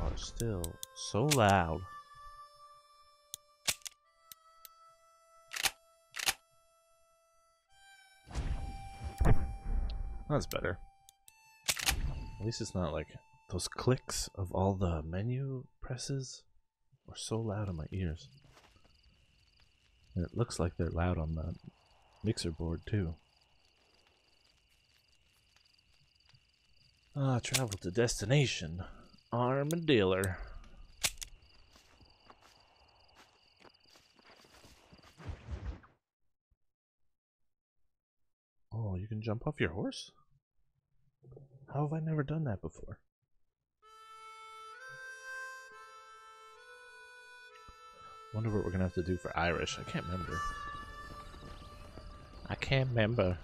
Are still so loud. That's better. At least it's not like those clicks of all the menu presses are so loud in my ears. And it looks like they're loud on the mixer board too. Ah, travel to destination. Armadillo. Oh, you can jump off your horse? How have I never done that before? Wonder what we're gonna have to do for Irish. I can't remember. I can't remember.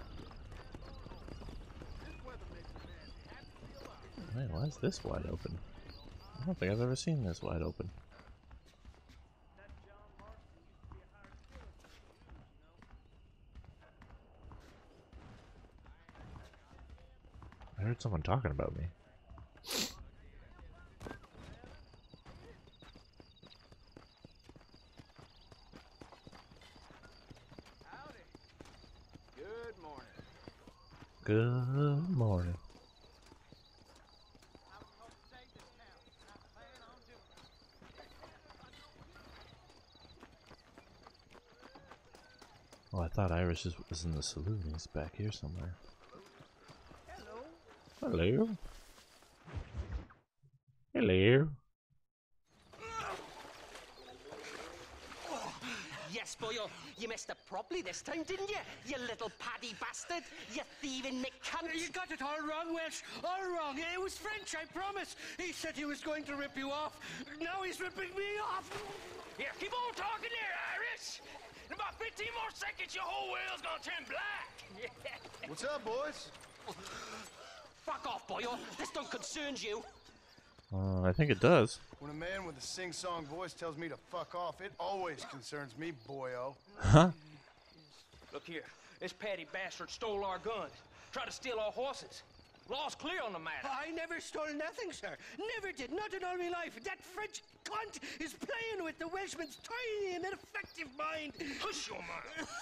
Wait, why is this wide open? I don't think I've ever seen this wide open. I heard someone talking about me. Good morning. Good morning. Oh, I thought Irish is, was in the saloon. He's back here somewhere. Hello. Hello. Hello. Yes, boyo, you messed up properly this time, didn't you? You little paddy bastard. You thieving McCunt. You got it all wrong, Welsh. All wrong. It was French, I promise. He said he was going to rip you off. Now he's ripping me off. Here, keep on talking there, Irish. In about 15 more seconds, your whole world's gonna turn black. What's up, boys? Fuck off, boyo. This don't concern you. Uh, I think it does. When a man with a sing-song voice tells me to fuck off, it always concerns me, boyo. Huh? Look here, this petty bastard stole our guns, tried to steal our horses. Law's clear on the matter. I never stole nothing, sir. Never did. Not in all my life. That French cunt is playing with the Welshman's tiny and ineffective mind. Hush your mouth.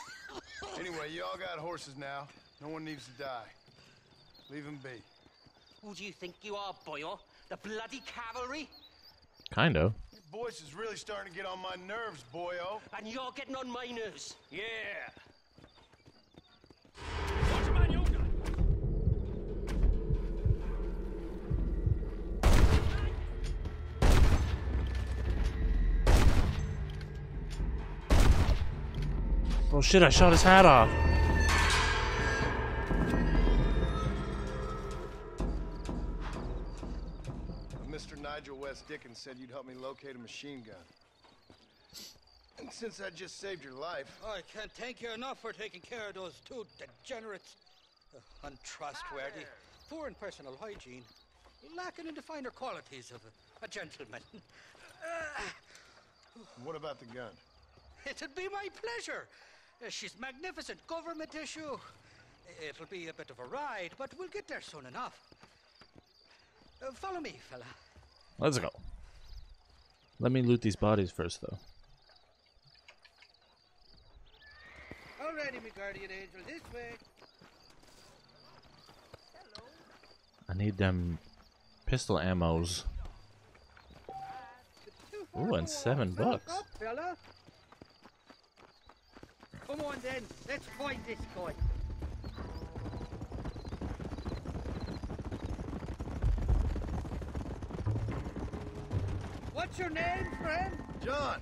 Anyway, you all got horses now. No one needs to die. Leave them be. Who do you think you are, boyo? The bloody cavalry? Kind of. Your voice is really starting to get on my nerves, boyo. And you're getting on my nerves. Yeah. Oh shit, I shot his hat off. Mr. Nigel West Dickens said you'd help me locate a machine gun. And since I just saved your life, I can't thank you enough for taking care of those two degenerates. Uh, untrustworthy, poor in personal hygiene, lacking in the finer qualities of a, a gentleman. Uh, what about the gun? It'd be my pleasure. Uh, she's magnificent government issue. It'll be a bit of a ride, but we'll get there soon enough. Uh, follow me, fella. Let's go. Let me loot these bodies first, though. Alrighty, me guardian angel, this way. I need them pistol ammos. Ooh, and seven bucks. Up, fella. Come on then, let's find this guy. What's your name, friend? John!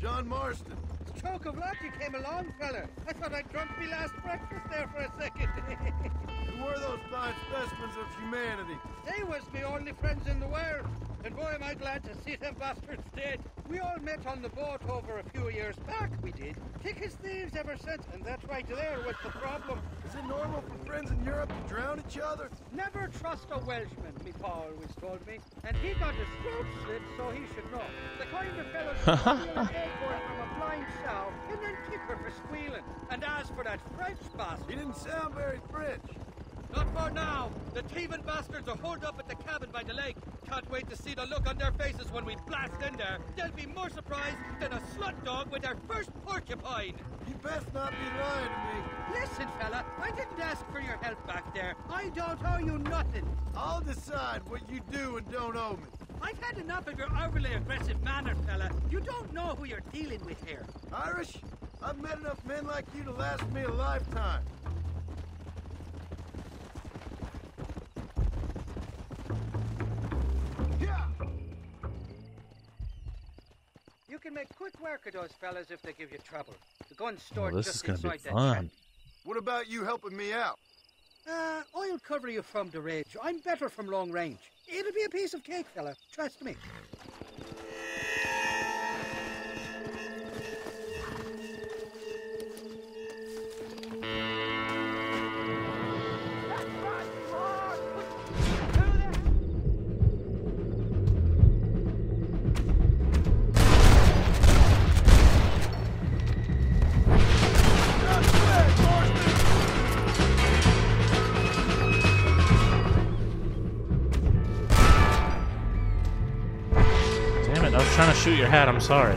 John Marston. Stroke of luck you came along, fella. I thought I'd drunk me last breakfast there for a second. Who were those fine specimens of humanity? they was me only friends in the world. And boy, am I glad to see them bastards dead. We all met on the boat over a few years back, we did. Thick as thieves ever since, and that right there was the problem. Is it normal for friends in Europe to drown each other? Never trust a Welshman, me pa always told me. And he got his throat slit, so he should know. The kind of fellow an egg from a blind sow and then kick her for squealing. And as for that French bastard, He didn't sound very French. Not for now. The thieving bastards are holed up at the cabin by the lake. Can't wait to see the look on their faces when we blast in there. They'll be more surprised than a slut dog with their first porcupine. You best not be lying to me. Listen, fella, I didn't ask for your help back there. I don't owe you nothing. I'll decide what you do and don't owe me. I've had enough of your overly aggressive manner, fella. You don't know who you're dealing with here. Irish, I've met enough men like you to last me a lifetime. Make quick work of those fellas if they give you trouble. The gun's stored Oh, this just is gonna be inside that fun. What about you helping me out? Uh, I'll cover you from the ridge. I'm better from long range. It'll be a piece of cake, fella. Trust me. I'm sorry.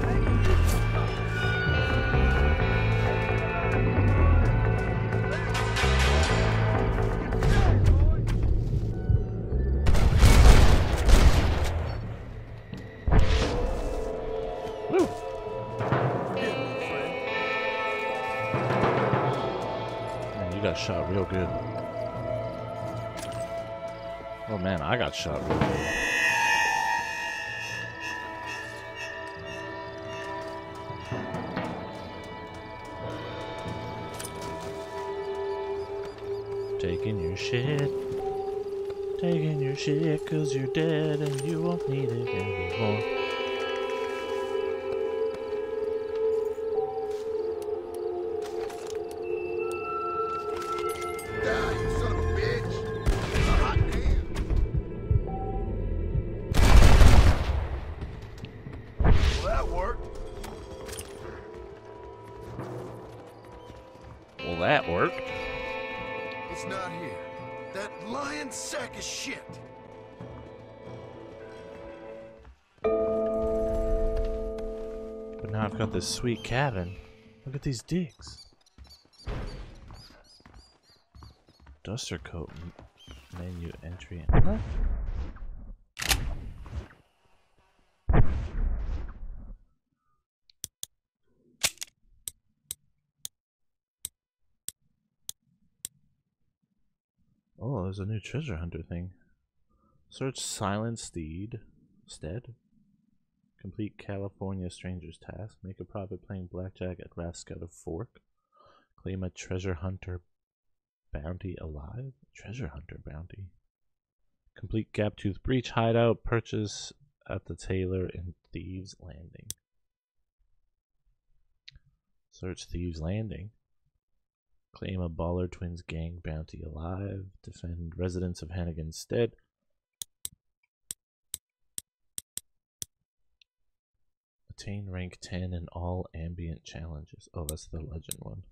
You got shot real good. Oh man, I got shot real good. Shit. Taking your shit cause you're dead and you won't need it anymore. This sweet cabin. Look at these digs. Duster coat menu entry. Huh? Oh, there's a new treasure hunter thing. Search Silent Steed. Stead. Complete California Stranger's task. Make a profit playing blackjack at Rathskeller Fork. Claim a treasure hunter bounty alive. Treasure hunter bounty. Complete Gaptooth Breach hideout. Purchase at the tailor in Thieves Landing. Search Thieves Landing. Claim a Bollard Twins gang bounty alive. Defend residents of Hennigan's Stead. Attain rank 10 in all ambient challenges. Oh, that's the legend one.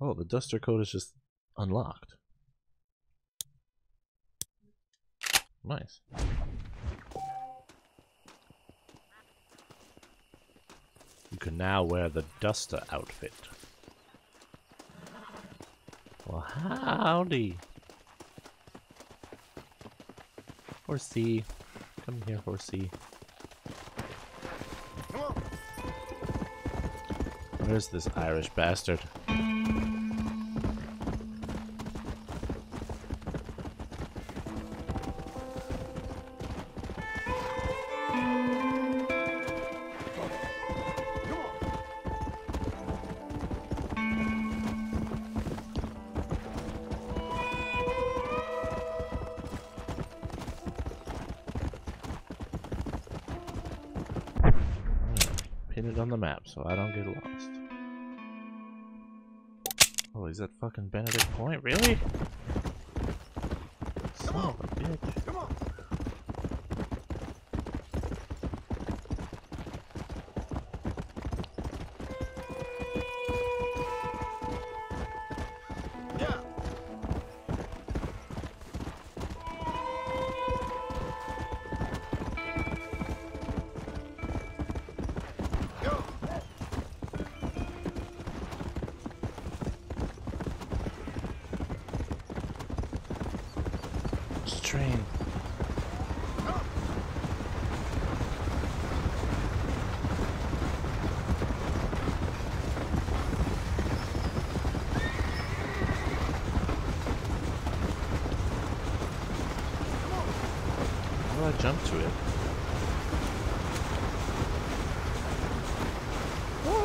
Oh, the Duster code is just unlocked. Nice. You can now wear the Duster outfit. Well, howdy. Horsey. Come here, horsey. Where's this Irish bastard? Hmm. Pin it on the map so I don't get lost. Oh, he's at fucking Benedict Point? Really? Son of a bitch.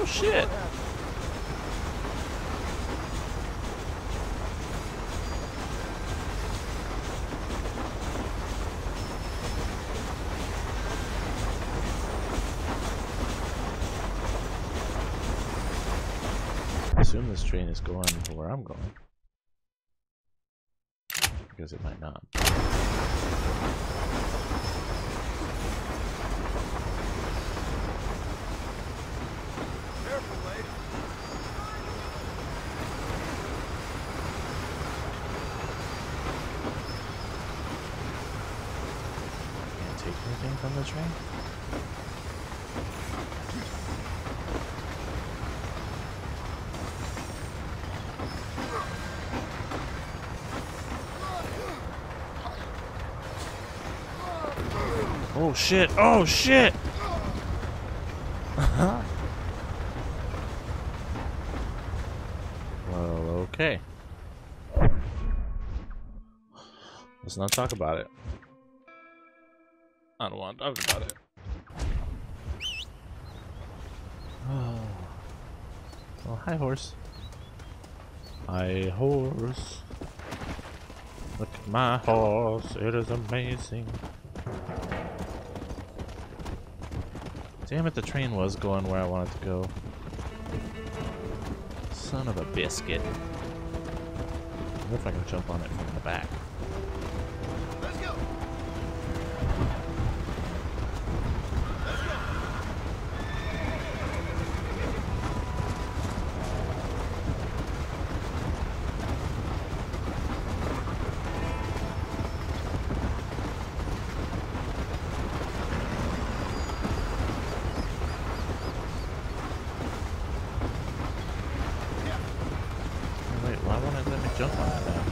Shit! Assume this train is going to where I'm going. Because it might not. Careful, lady. Can't take anything from the train? Oh shit! Oh shit! Uh-huh. well, okay. Let's not talk about it. I don't want to talk about it. Oh. Oh, hi, horse. Hi, horse. Look at my horse. It is amazing. Damn it, the train was going where I wanted to go. Son of a biscuit. I wonder if I can jump on it from the back. Let's go. Oh, Wait, why won't it let me jump on it now?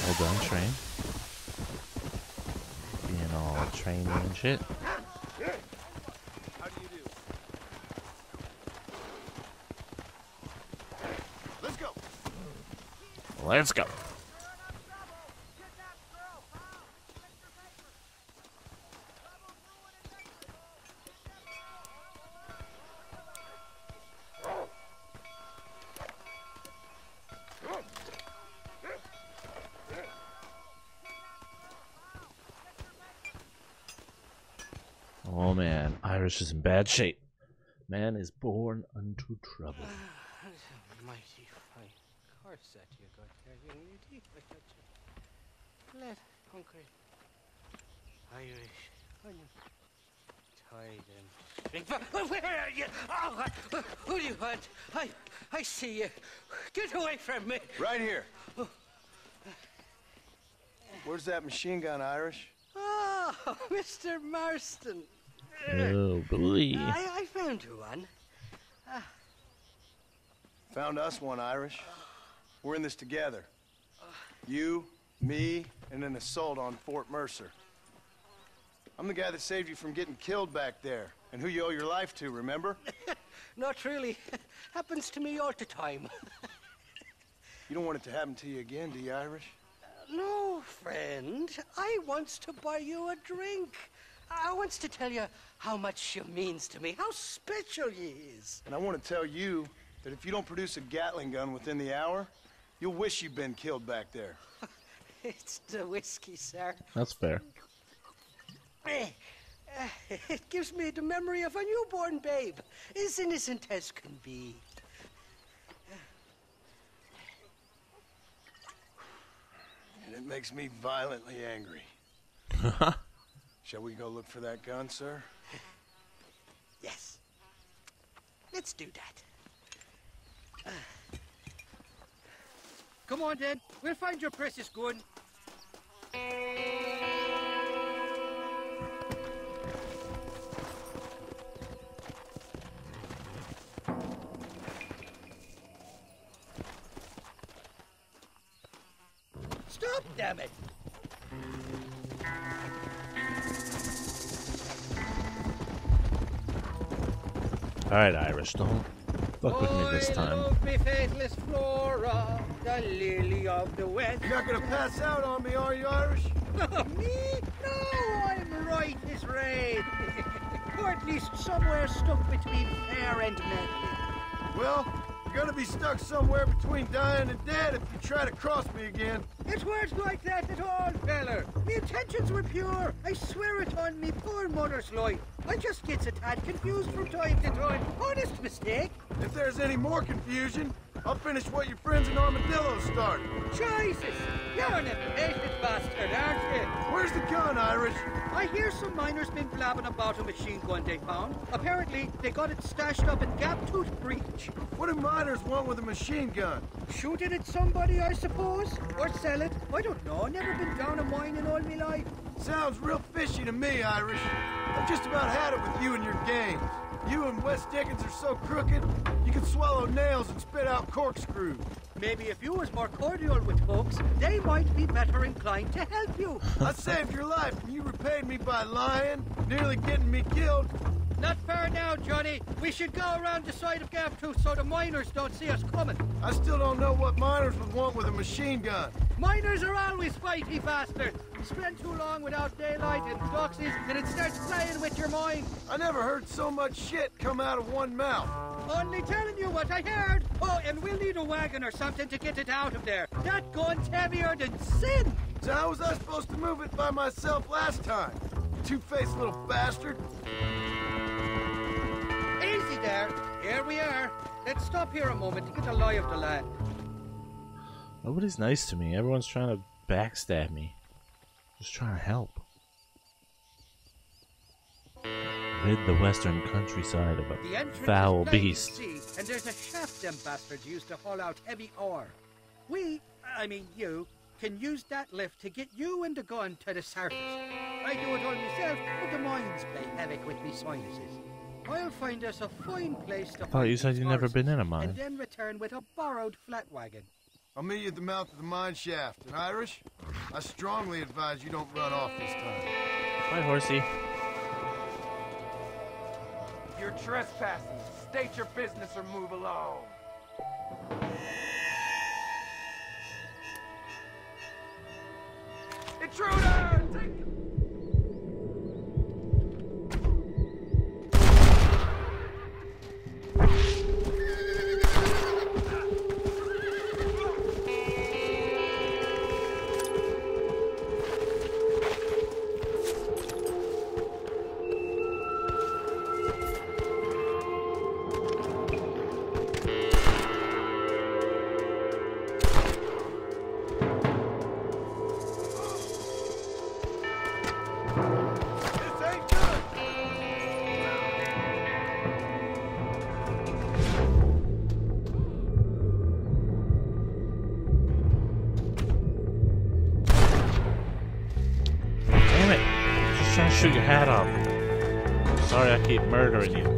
Well done, train. Being all trainy and shit. How do you do? Let's go. Let's go. Oh man, Irish is in bad shape. Man is born unto trouble. Mighty fine corset you got there, young lady. I got you. Let hungry Irish onion. Tied and string. Where are you? Oh, I- who do you want? I, I see you. Get away from me. Right here. Oh. Where's that machine gun, Irish? Ah, oh, Mr. Marston. Oh boy. I, I found you one. Uh. Found us one, Irish. We're in this together. You, me, and an assault on Fort Mercer. I'm the guy that saved you from getting killed back there, and who you owe your life to, remember? Not really. Happens to me all the time. You don't want it to happen to you again, do you, Irish? Uh, no, friend. I wants to buy you a drink. I wants to tell you how much she means to me, how special ye is. And I want to tell you that if you don't produce a Gatling gun within the hour, you'll wish you'd been killed back there. It's the whiskey, sir. That's fair. Eh, eh, It gives me the memory of a newborn babe, as innocent as can be. And it makes me violently angry. Shall we go look for that gun, sir? Yes. Let's do that. Come on then, we'll find your precious gun. Stop, damn it! Alright, Irish, don't fuck with me this time. me faithless Flora, the lily of the west. You're not gonna pass out on me, are you, Irish? me? No, I'm right as rain. or at least somewhere stuck between fair and medley. Well, you're gonna be stuck somewhere between dying and dead if you try to cross me again. It weren't like that at all, feller. Me intentions were pure. I swear it on me poor mother's life. I just gets a tad confused from time to time. Honest mistake. If there's any more confusion, I'll finish what your friends in Armadillo started. Jesus, you're an impatient bastard, aren't you? Where's the gun, Irish? I hear some miners been blabbing about a machine gun they found. Apparently, they got it stashed up in Gaptooth Breach. What do miners want with a machine gun? Shoot it at somebody, I suppose? Or sell it? I don't know. Never been down a mine in all my life. Sounds real fishy to me, Irish. I've just about had it with you and your games. You and West Dickens are so crooked, you can swallow nails and spit out corkscrews. Maybe if you was more cordial with folks, they might be better inclined to help you. I saved your life and you repaid me by lying, nearly getting me killed. Not far now, Johnny. We should go around the side of Gaptooth so the miners don't see us coming. I still don't know what miners would want with a machine gun. Miners are always fighty bastards. You spend too long without daylight and doxies, and it starts playing with your mind. I never heard so much shit come out of one mouth. Only telling you what I heard. Oh, and we'll need a wagon or something to get it out of there. That gun's heavier than sin. So how was I supposed to move it by myself last time? Two-faced little bastard. Easy there. Here we are. Let's stop here a moment to get a lie of the land. Nobody's nice to me. Everyone's trying to backstab me. Just trying to help. Rid the western countryside of a foul is plain to beast. see, and there's a shaft them bastards used to haul out heavy ore. We, I mean you, can use that lift to get you and the gun to the surface. I do it all myself, but the mines play havoc with me sinuses. I'll find us a fine place to thought you said these you never been in a mine. And then return with a borrowed flat wagon. I'll meet you at the mouth of the mine shaft. And Irish, I strongly advise you don't run off this time. Bye, horsey. You're trespassing. State your business or move along. Intruder! Take murdering you.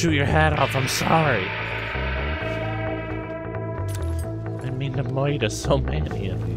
Shoot your hat off. I'm sorry. I mean to murder so many of you.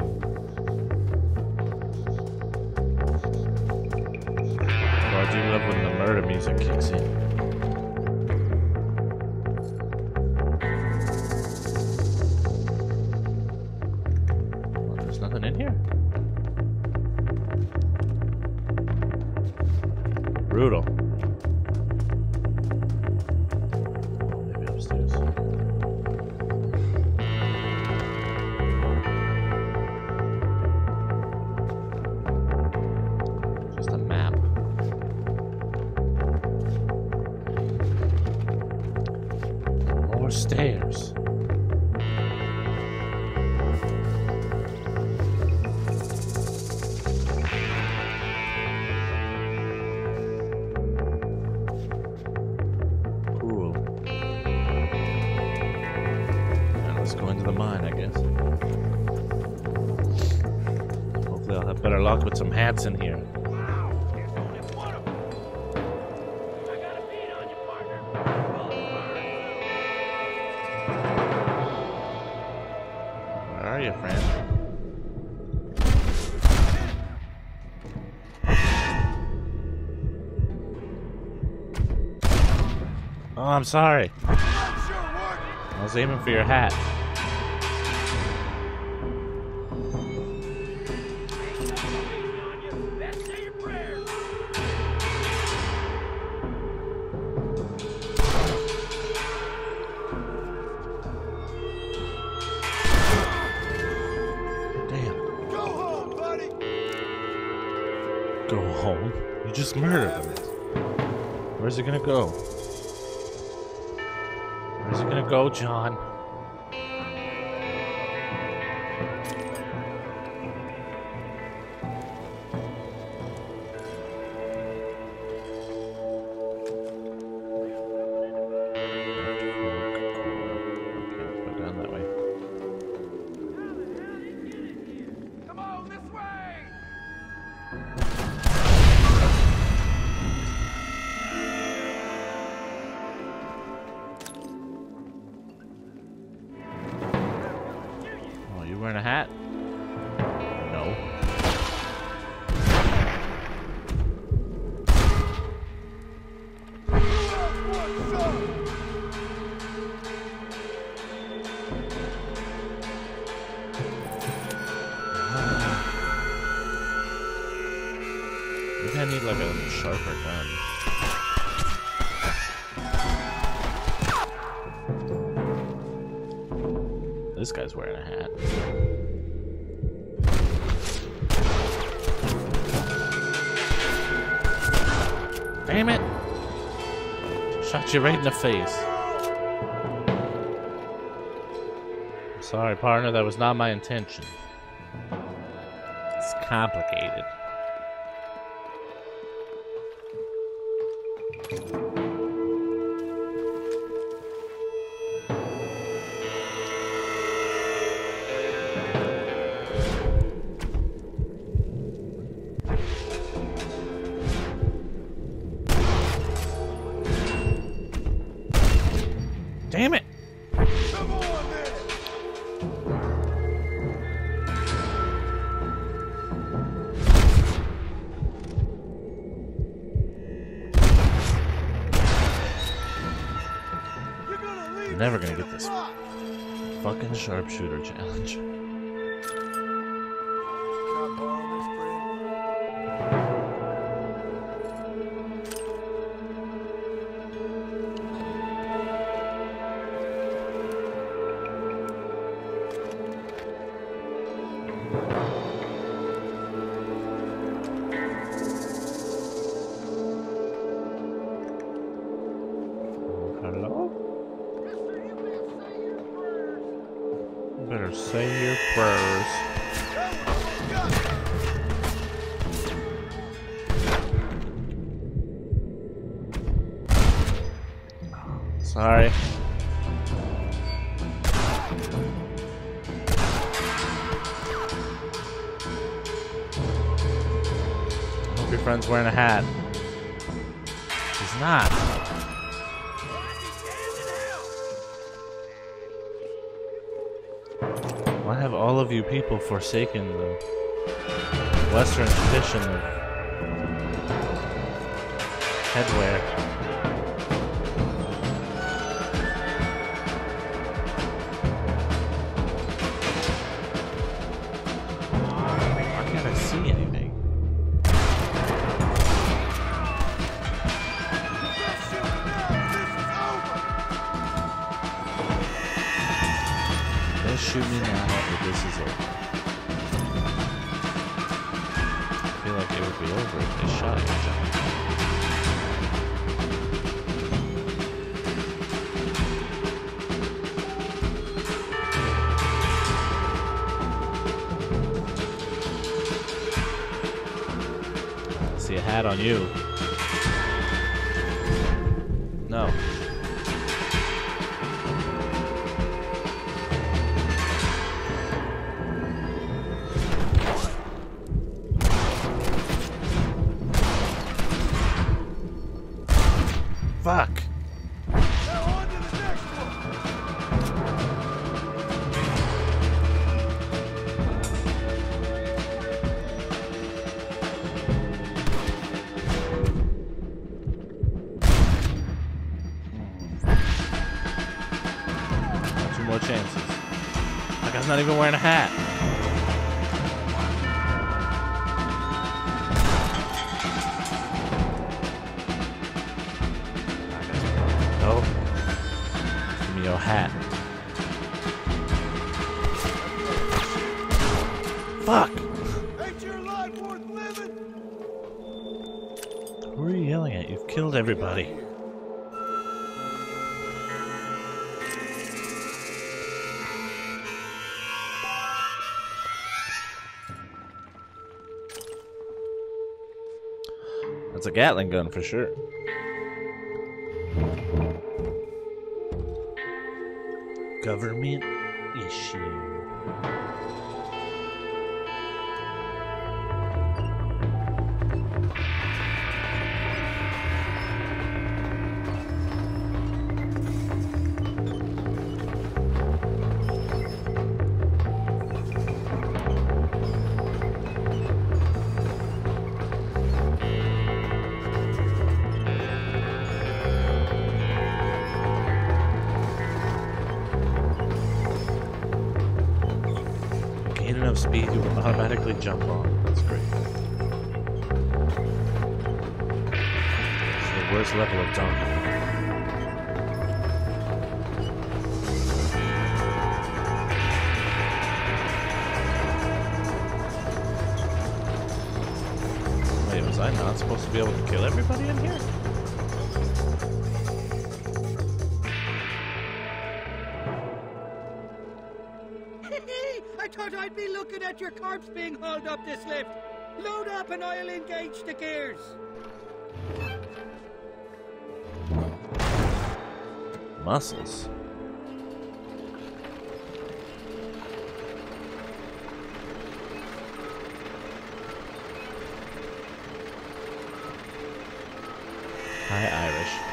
Oh, I'm sorry. I was aiming for your hat. Damn. Go home, buddy. Go home. You just murdered him. Where's it gonna go? Go, John? Guy's wearing a hat. Damn it! Shot you right in the face. I'm sorry, partner, that was not my intention. It's complicated. Sharpshooter challenge. Better say your prayers. Sorry. Hope your friend's wearing a hat. He's not. Have all of you people forsaken the Western tradition of headwear? Shoot me now, but this is over. I feel like it would be over if they shot. I see a hat on you. Guy's not even wearing a hat. No. Give me your hat. Fuck! Ain't your life worth living? Who are you yelling at? You've killed everybody. That's a Gatling gun for sure. Government issue. Automatically jump on. That's great. It's the worst level of donkey. I'd be looking at your corpse being hauled up this lift. Load up and I'll engage the gears. Muscles. Hi, Irish.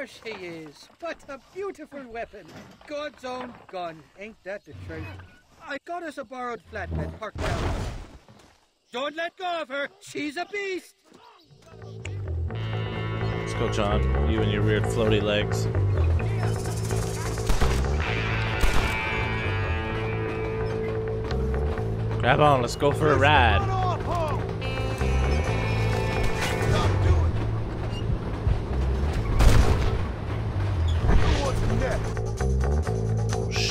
There she is. What a beautiful weapon. God's own gun. Ain't that the truth? I got us a borrowed flatbed parked down. Don't let go of her. She's a beast. Let's go, John. You and your weird floaty legs. Grab on, let's go for a ride.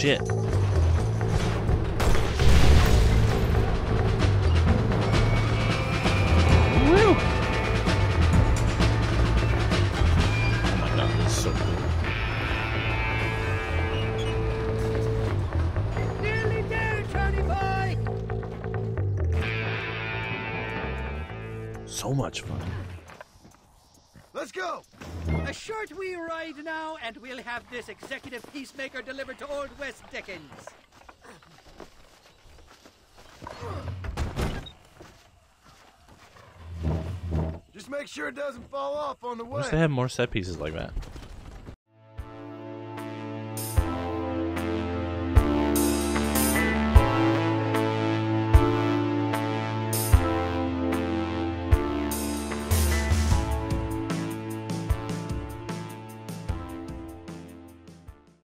Oh boy. So much fun. A short wee ride now, and we'll have this executive peacemaker delivered to Old West Dickens. Just make sure it doesn't fall off on the I way. wish they had more set pieces like that.